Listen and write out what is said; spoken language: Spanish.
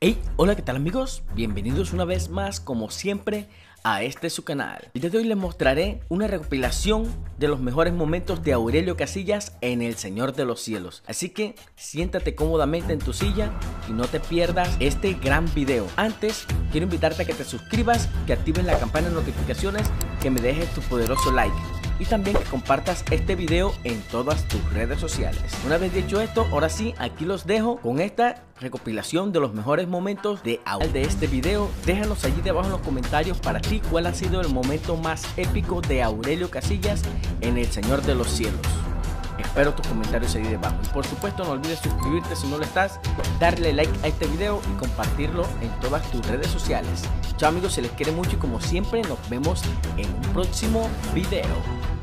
Hey, hola, ¿qué tal amigos? Bienvenidos una vez más, como siempre, a este su canal. El día de hoy les mostraré una recopilación de los mejores momentos de Aurelio Casillas en El Señor de los Cielos. Así que siéntate cómodamente en tu silla y no te pierdas este gran video. Antes, quiero invitarte a que te suscribas, que actives la campana de notificaciones, que me dejes tu poderoso like y también que compartas este video en todas tus redes sociales. Una vez dicho esto, ahora sí, aquí los dejo con esta recopilación de los mejores momentos de de este video. Déjanos allí debajo en los comentarios para ti cuál ha sido el momento más épico de Aurelio Casillas en El Señor de los Cielos. Espero tus comentarios ahí debajo. Y por supuesto no olvides suscribirte si no lo estás, darle like a este video y compartirlo en todas tus redes sociales. Chao amigos, se les quiere mucho y como siempre nos vemos en un próximo video.